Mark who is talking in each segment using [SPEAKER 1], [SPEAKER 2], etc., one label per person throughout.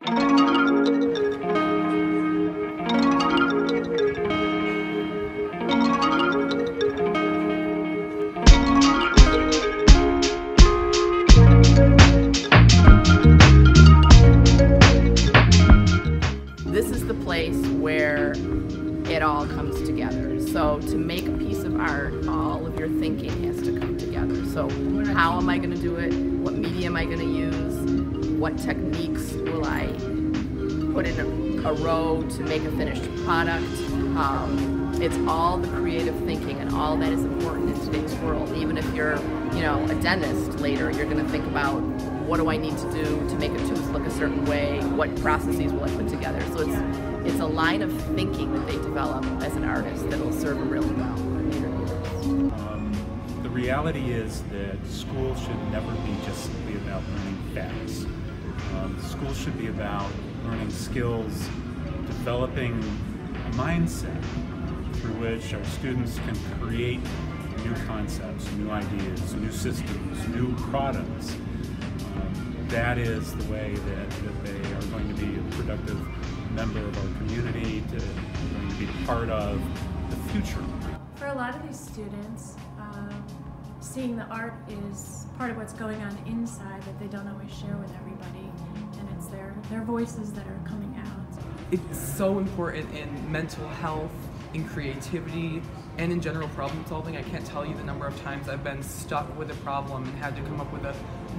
[SPEAKER 1] This is the place where it all comes together. So to make a piece of art, all of your thinking has to come together. So how am I going to do it? What media am I going to use? What techniques will I put in a, a row to make a finished product? Um, it's all the creative thinking and all that is important in today's world. Even if you're, you know, a dentist later, you're going to think about what do I need to do to make a tooth look a certain way? What processes will I put together? So it's it's a line of thinking that they develop as an artist that will serve really well.
[SPEAKER 2] Um, the reality is that school should never be just about learning facts. Um, school should be about learning skills, developing a mindset through which our students can create new concepts, new ideas, new systems, new products. Um, that is the way that, that they are going to be a productive member of our community, to going to be part of the future.
[SPEAKER 3] For a lot of these students, um, seeing the art is part of what's going on inside that they don't always share with everybody, their, voices that are coming out.
[SPEAKER 4] It's so important in mental health, in creativity, and in general problem solving. I can't tell you the number of times I've been stuck with a problem and had to come up with a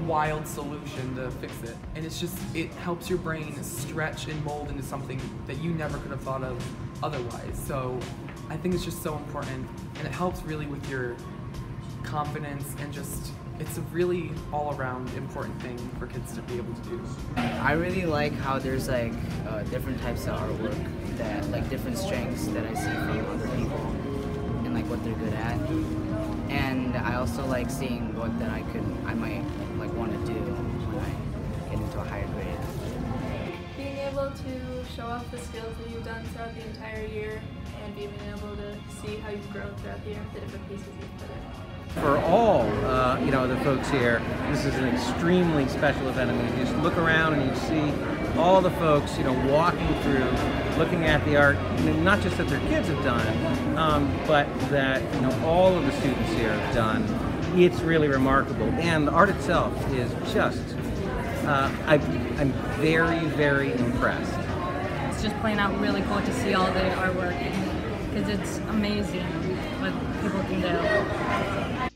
[SPEAKER 4] wild solution to fix it. And it's just, it helps your brain stretch and mold into something that you never could have thought of otherwise. So I think it's just so important and it helps really with your confidence and just it's a really all-around important thing for kids to be able to do.
[SPEAKER 5] I really like how there's like uh, different types of artwork that like different strengths that I see from other people and like what they're good at. And I also like seeing what that I could I might like want to do when I get into a higher grade.
[SPEAKER 6] Show off the skills that you've done throughout the entire year and being able to see how you've grown throughout the year, the different pieces you've put in
[SPEAKER 7] for all uh, you know the folks here. This is an extremely special event. I mean, you just look around and you see all the folks you know walking through, looking at the art, not just that their kids have done, um, but that you know all of the students here have done. It's really remarkable, and the art itself is just. Uh, I, I'm very, very impressed.
[SPEAKER 8] It's just plain out really cool to see all the artwork because it's amazing what people can do.